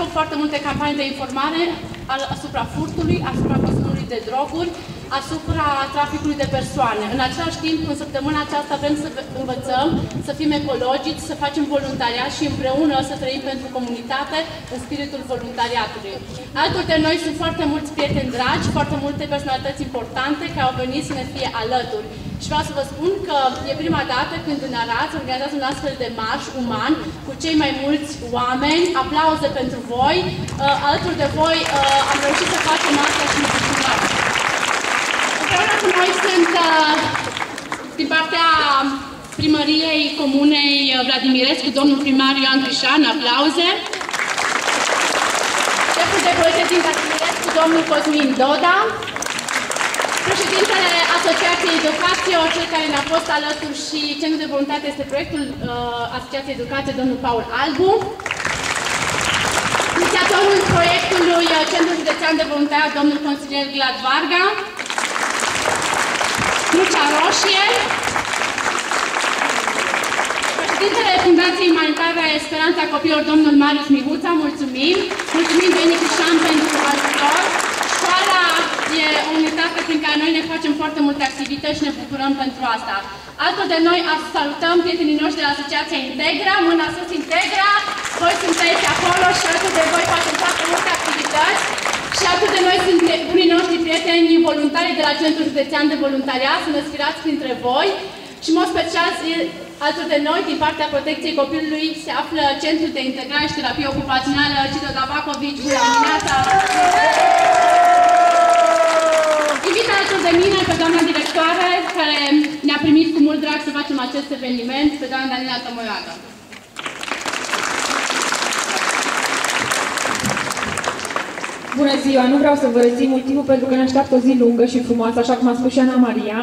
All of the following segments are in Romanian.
ca scop foarte multe campanii de informare asupra furtului, asupra consumului de droguri, asupra traficului de persoane. În același timp, în săptămâna aceasta vrem să învățăm, să fim ecologici, să facem voluntariat și împreună să trăim pentru comunitate în spiritul voluntariatului. Alături de noi sunt foarte mulți prieteni dragi, foarte multe personalități importante care au venit să ne fie alături. Și vreau să vă spun că e prima dată când în Arad se organizează un astfel de marș uman cu cei mai mulți oameni. Aplauze pentru voi. Uh, alături de voi uh, am reușit să facem asta și ne continuăm. Împreună cu noi sunt uh, din partea primăriei comunei Vladimirescu, domnul primar Ioan Crișan, aplauze. Șeful de poliție din Vladimirescu, domnul Cosmin Doda. Președintele Asociației Educație, cel care ne-a fost alături și centrul de voluntate este proiectul uh, Asociației Educație, domnul Paul Albu. Inițiatorul proiectului uh, Centrul Județean de Voluntariat, domnul consilier Glad Varga. Crucea Roșie. Președintele Fundației Umanitare Speranța Copilor, domnul Marius Mihuța, mulțumim. Mulțumim Beni Crișan pentru ajutor. Școala e o unitate prin care noi ne facem foarte multe activități și ne bucurăm pentru asta. Altul de noi salutăm prietenii noștri de la Asociația Integra, mâna sus Integra, voi sunteți acolo și altul de voi facem foarte multe activități. Și altul de noi sunt unii noștri prieteni voluntari de la Centrul Județean de Voluntariat, sunt inspirați printre voi. Și, în mod special, alături de noi, din partea protecției copilului, se află Centrul de Integrare și Terapie Ocupațională Cito Davacovici, bună dimineața! Invit alături de mine pe doamna directoare, care ne-a primit cu mult drag să facem acest eveniment, pe doamna Daniela Tămoioagă. Bună ziua! Nu vreau să vă rețin motivul pentru că ne așteaptă o zi lungă și frumoasă, așa cum a spus și Ana Maria.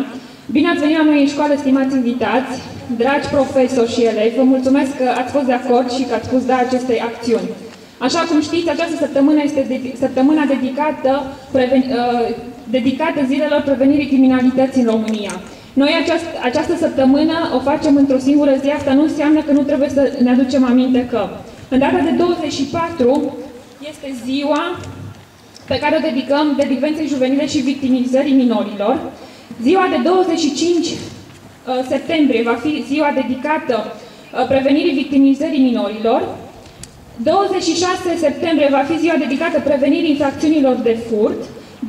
Bine ați venit la noi în școală, stimați invitați, dragi profesori și elevi. Vă mulțumesc că ați fost de acord și că ați spus da acestei acțiuni. Așa cum știți, această săptămână este de săptămâna dedicată, preven, uh, dedicată zilelor prevenirii criminalității în România. Noi această, această săptămână o facem într-o singură zi, asta nu înseamnă că nu trebuie să ne aducem aminte că în data de 24 este ziua pe care o dedicăm delinvenței juvenile și victimizării minorilor. Ziua de 25 uh, septembrie va fi ziua dedicată uh, prevenirii victimizării minorilor. 26 septembrie va fi ziua dedicată prevenirii infracțiunilor de furt.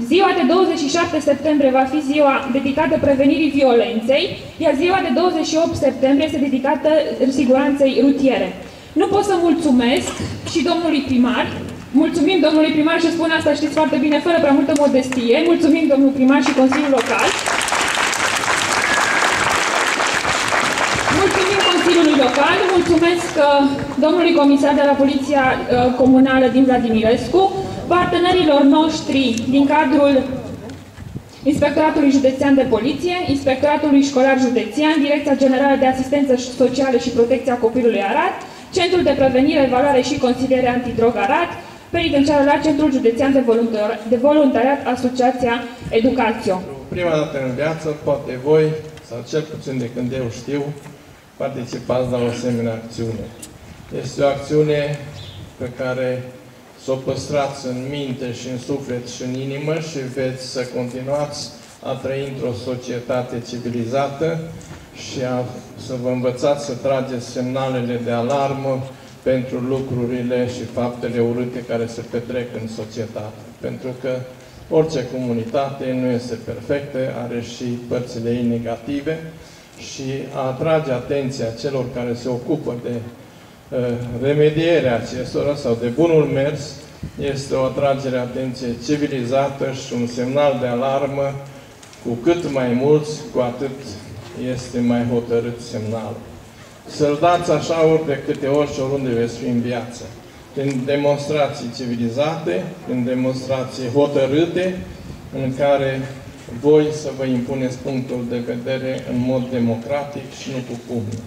Ziua de 27 septembrie va fi ziua dedicată prevenirii violenței, iar ziua de 28 septembrie este dedicată siguranței rutiere. Nu pot să mulțumesc și domnului primar, Mulțumim domnului primar și spun asta, știți foarte bine, fără prea multă modestie. Mulțumim domnul primar și Consiliul Local. Mulțumim Consiliului Local, mulțumesc uh, domnului comisar de la Poliția uh, Comunală din Vladimirescu, partenerilor noștri din cadrul Inspectoratului Județean de Poliție, Inspectoratului Școlar Județean, Direcția Generală de Asistență Socială și Protecția Copilului Arad, Centrul de Prevenire, Evaluare și Consiliere Antidrog Arad, penitenciarul la Centrul Județean de, Voluntar de Voluntariat, Asociația Educațio. Prima dată în viață, poate voi, sau cel puțin de când eu știu, participați la o asemenea acțiune. Este o acțiune pe care să o păstrați în minte și în suflet și în inimă și veți să continuați a trăi într-o societate civilizată și a, să vă învățați să trageți semnalele de alarmă pentru lucrurile și faptele urâte care se petrec în societate. Pentru că orice comunitate nu este perfectă, are și părțile ei negative și a atrage atenția celor care se ocupă de uh, remedierea acestora sau de bunul mers. Este o atragere atenție civilizată și un semnal de alarmă. Cu cât mai mulți, cu atât este mai hotărât semnalul să-l dați așa ori de câte ori și oriunde veți fi în viață. Prin demonstrații civilizate, prin demonstrații hotărâte, în care voi să vă impuneți punctul de vedere în mod democratic și nu cu pumnul.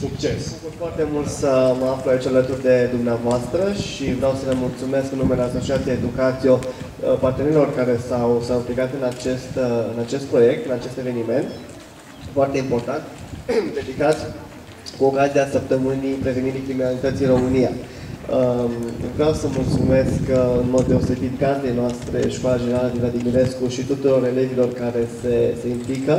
Succes! Mă bucur foarte mult să mă aflu aici alături de dumneavoastră și vreau să le mulțumesc în numele Asociației Educațio uh, partenerilor care s-au, s-au implicat în acest, uh, în acest proiect, în acest eveniment foarte important, dedicat cu ocazia săptămânii prevenirii criminalității în România. Um, vreau să mulțumesc uh, în mod deosebit gazdei noastre, Școala Generală din Vladimirescu și tuturor elevilor care se, se implică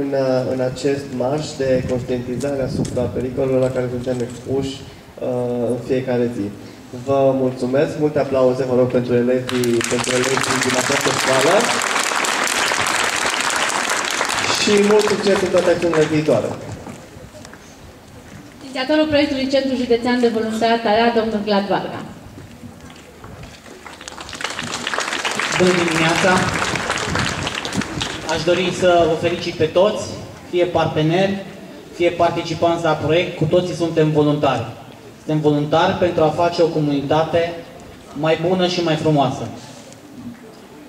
în, uh, în acest marș de conștientizare asupra pericolelor la care suntem expuși uh, în fiecare zi. Vă mulțumesc, multe aplauze, vă rog, pentru elevii, pentru elevii din această școală și mult succes în toate acțiunile viitoare. Inițiatorul proiectului Centru Județean de Voluntariat ALEA, domnul Glad Varga. Bună dimineața! Aș dori să vă felicit pe toți, fie parteneri, fie participanți la proiect, cu toții suntem voluntari. Suntem voluntari pentru a face o comunitate mai bună și mai frumoasă.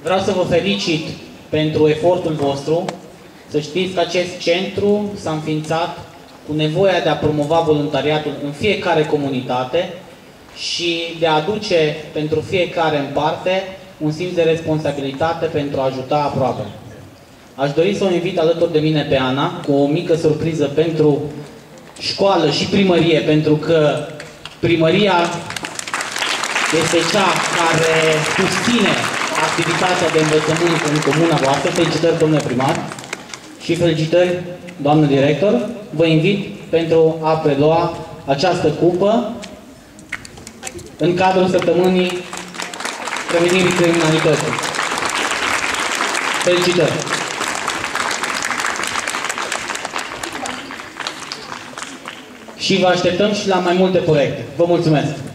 Vreau să vă felicit pentru efortul vostru. Să știți că acest centru s-a înființat cu nevoia de a promova voluntariatul în fiecare comunitate și de a aduce pentru fiecare în parte un simț de responsabilitate pentru a ajuta aproape. Aș dori să o invit alături de mine pe Ana cu o mică surpriză pentru școală și primărie, pentru că primăria este cea care susține activitatea de învățământ în comuna voastră. Felicitări, domnule primar, și felicitări, doamnă director. Vă invit pentru a prelua această cupă în cadrul săptămânii prevenirii criminalității. Felicitări! Și vă așteptăm și la mai multe proiecte. Vă mulțumesc!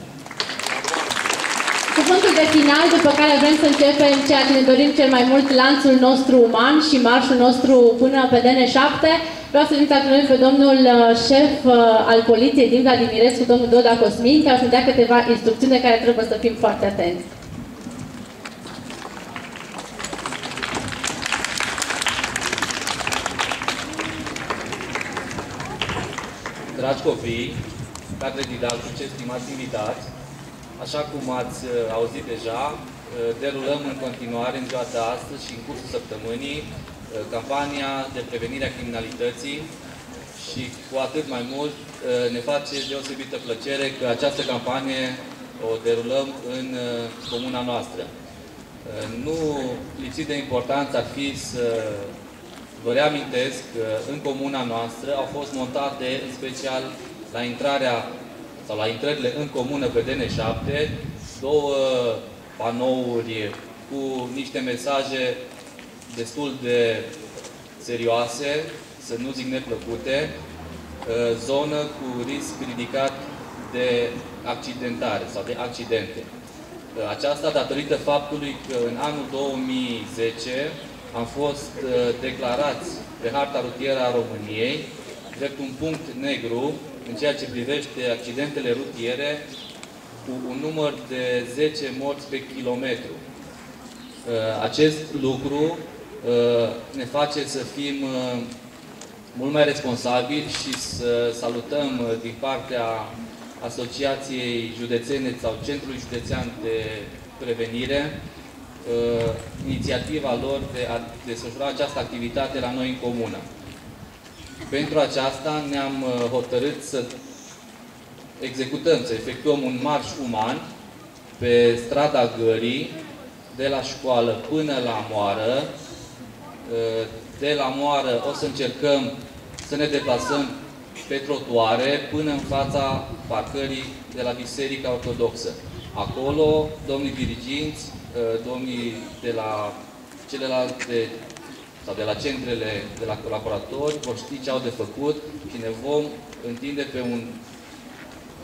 Cuvântul de final, după care vrem să începem ceea ce ne dorim cel mai mult, lanțul nostru uman și marșul nostru până pe DN7. Vreau să invit acum pe domnul uh, șef uh, al poliției din Vladimirescu, domnul Doda Cosmin, care să dea câteva instrucțiuni care trebuie să fim foarte atenți. Dragi copii, cadre didactice, stimați invitați, așa cum ați uh, auzit deja, uh, derulăm în continuare în ziua de astăzi și în cursul săptămânii uh, campania de prevenire a criminalității și cu atât mai mult ne face deosebită plăcere că această campanie o derulăm în comuna noastră. Nu lipsit de importanță ar fi să Vă reamintesc că în comuna noastră au fost montate, în special la intrarea sau la intrările în comună pe DN7, două panouri cu niște mesaje destul de serioase, să nu zic neplăcute, ă, zonă cu risc ridicat de accidentare sau de accidente. Ă, aceasta datorită faptului că în anul 2010 am fost uh, declarați pe harta rutieră a României drept un punct negru în ceea ce privește accidentele rutiere cu un număr de 10 morți pe kilometru. Uh, acest lucru uh, ne face să fim mult mai responsabili și să salutăm din partea Asociației Județene sau Centrului Județean de Prevenire uh, inițiativa lor de a desfășura această activitate la noi în comună. Pentru aceasta ne-am uh, hotărât să executăm, să efectuăm un marș uman pe strada Gării, de la școală până la moară. Uh, de la moară o să încercăm să ne deplasăm pe trotuare până în fața parcării de la Biserica Ortodoxă. Acolo, domnii diriginți Uh, domnii de la celelalte sau de la centrele de la colaboratori vor ști ce au de făcut și ne vom întinde pe un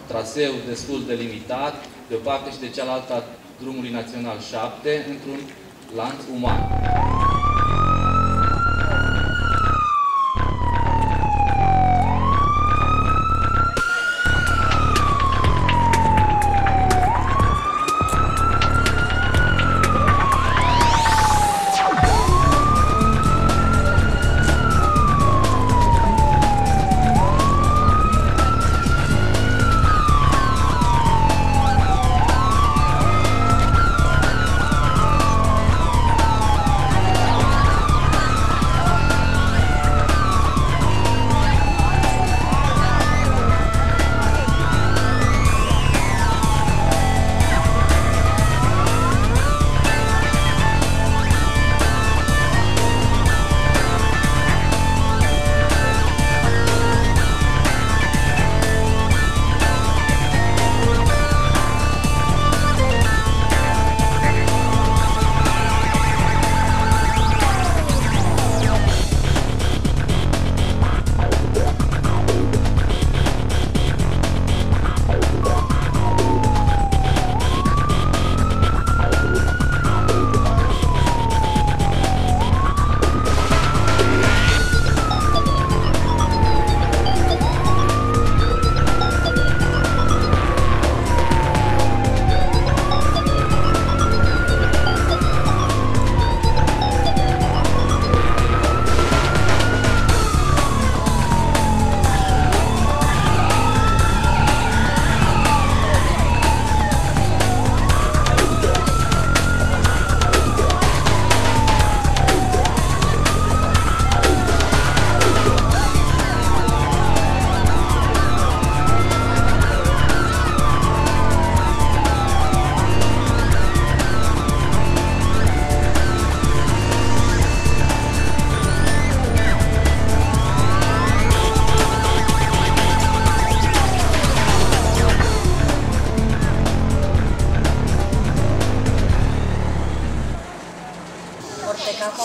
traseu destul de limitat, de o parte și de cealaltă a drumului național 7, într-un lanț uman.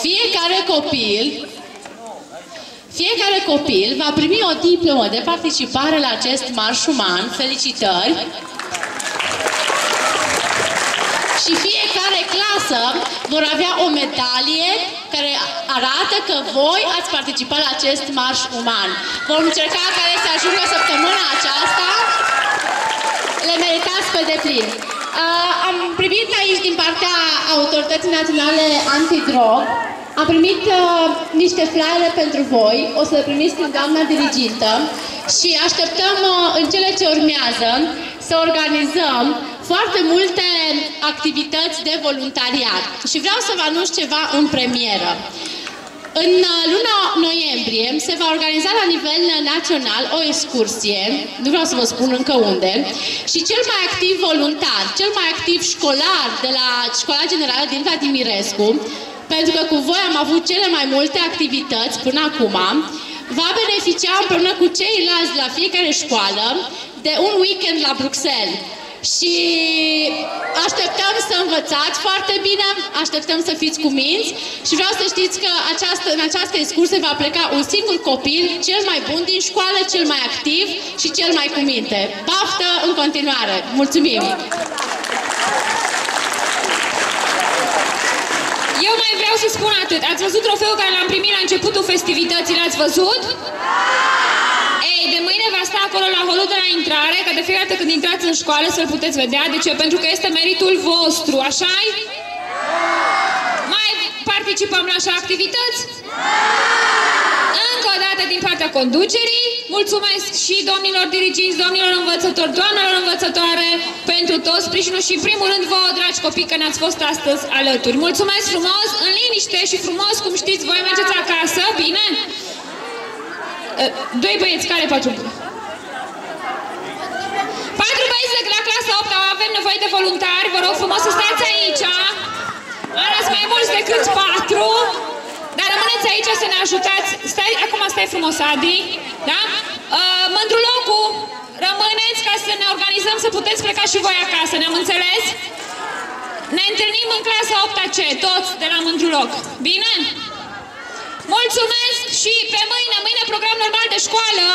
Fiecare copil fiecare copil va primi o diplomă de participare la acest marș uman. Felicitări! Și fiecare clasă vor avea o medalie care arată că voi ați participat la acest marș uman. Vom încerca care să ajungă săptămâna aceasta. Le meritați pe deplin. Uh, am primit aici din partea Autorității Naționale Antidrog am primit uh, niște flyere pentru voi, o să le primiți când doamna dirigintă și așteptăm uh, în cele ce urmează să organizăm foarte multe activități de voluntariat. Și vreau să vă anunț ceva în premieră. În uh, luna noiembrie se va organiza la nivel național o excursie, nu vreau să vă spun încă unde, și cel mai activ voluntar, cel mai activ școlar de la Școala Generală din Vladimirescu pentru că cu voi am avut cele mai multe activități până acum, va beneficia împreună cu ceilalți la fiecare școală de un weekend la Bruxelles. Și așteptăm să învățați foarte bine, așteptăm să fiți cuminți și vreau să știți că această, în această excursie va pleca un singur copil, cel mai bun din școală, cel mai activ și cel mai cuminte. Baftă în continuare! Mulțumim! Eu mai vreau să spun atât. Ați văzut trofeul care l-am primit la începutul festivității? L-ați văzut? Ei, de mâine va sta acolo la holul de la intrare, ca de fiecare dată când intrați în școală să-l puteți vedea. De ce? Pentru că este meritul vostru, așa -i? Mai participăm la așa activități? Încă o dată din partea conducerii, mulțumesc și domnilor diriginți, domnilor învățători, doamnelor învățătoare, pentru tot sprijinul și în primul rând vouă, dragi copii, că ne-ați fost astăzi alături. Mulțumesc frumos, în liniște și frumos, cum știți, voi mergeți acasă, bine? Doi băieți, care patru? Patru băieți de la clasa 8 avem nevoie de voluntari, vă rog frumos să stați aici. Arăți mai mulți decât patru. Dar rămâneți aici să ne ajutați. Stai, acum stai frumos, Adi. Da? Uh, Mândrulocu, rămâneți ca să ne organizăm să puteți pleca și voi acasă. Ne-am înțeles? Ne întâlnim în clasa 8 C, toți de la Mândruloc. Bine? Mulțumesc și pe mâine, mâine program normal de școală.